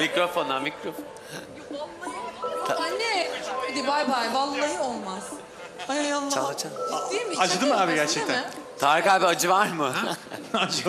Mikrofona mikrofon. Anne. Hadi bay bay. Vallahi olmaz. Ay Allah. Çal çal. Ciddi mi? Acıdı mı abi gerçekten? Tarık abi acı var mı? Acıyor.